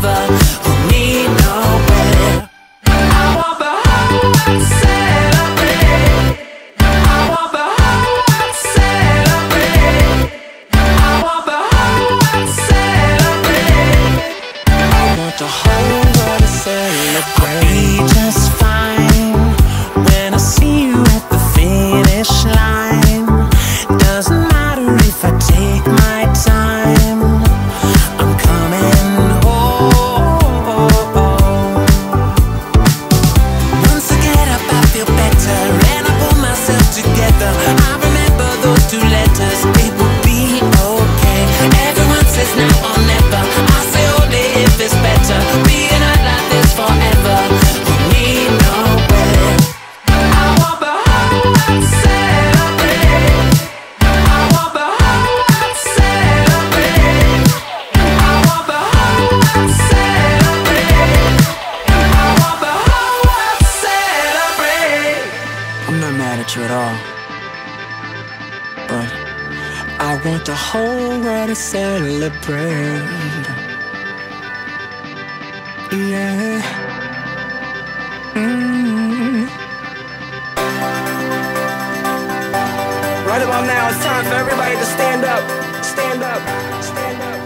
Never. about you at all. But I want the whole world to celebrate. Yeah. Mm. Right about now, it's time for everybody to stand up, stand up, stand up.